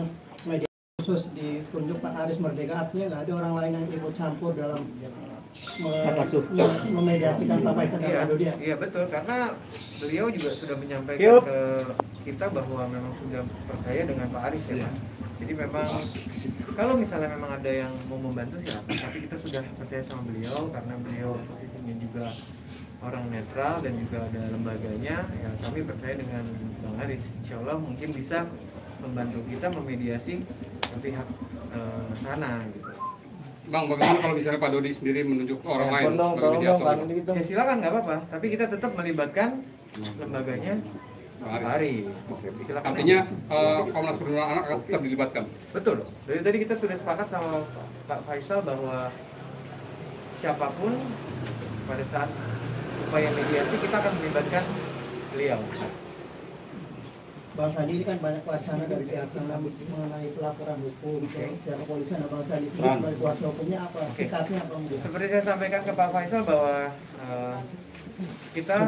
bilang media khusus ditunjuk Pak Aris Merdeka artinya nggak ada orang lain yang ikut campur dalam me- me- memediasikan Pak Faisal dan Iya, Pak Dodi ya? iya betul karena beliau juga sudah menyampaikan Yuk. ke kita bahwa memang sudah percaya dengan Pak Aris ya Pak. Jadi memang kalau misalnya memang ada yang mau membantu silakan, tapi kita sudah percaya sama beliau karena beliau posisinya juga orang netral dan juga ada lembaganya. Ya kami percaya dengan Bang Aris. Insya Allah mungkin bisa membantu kita memediasi ke pihak eh, sana gitu. Bang, bagaimana kalau misalnya Pak Dodi sendiri menunjuk orang Ya, lain dong, sebagai dong, mediator? Andi gitu. Ya silakan nggak apa-apa, tapi kita tetap melibatkan lembaganya Pak. Silakan. Artinya eh, Komnas Perlindungan Anak akan tetap dilibatkan. Betul. Dari tadi kita sudah sepakat sama Pak Faisal bahwa siapa pun pada saat upaya mediasi kita akan melibatkan beliau. Bang Sandi ini kan banyak wacana dari pihak sana mengenai pelaporan hukum ke pihak kepolisian. Bang Sandi sendiri sebagai kuasa hukumnya apa? Oke. Sikapnya apa? Seperti saya sampaikan ke Pak Faisal bahwa eh, kita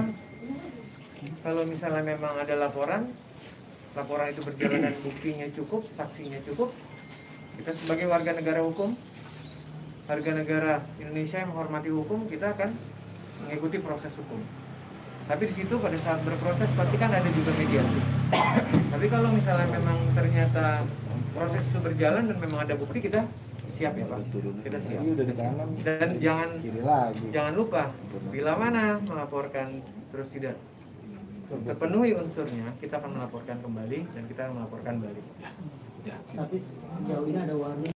kalau misalnya memang ada laporan, laporan itu berjalan dan buktinya cukup, saksinya cukup, kita sebagai warga negara hukum, warga negara Indonesia yang menghormati hukum, kita akan mengikuti proses hukum. Tapi di situ pada saat berproses pasti kan ada juga mediasi. Tapi kalau misalnya memang ternyata proses itu berjalan dan memang ada bukti kita siap ya Pak. Kita siap. Kanan. Dan jangan jangan lupa bila mana melaporkan terus tidak terpenuhi unsurnya kita akan melaporkan kembali dan kita akan melaporkan balik. Tapi sejauh ini ada warning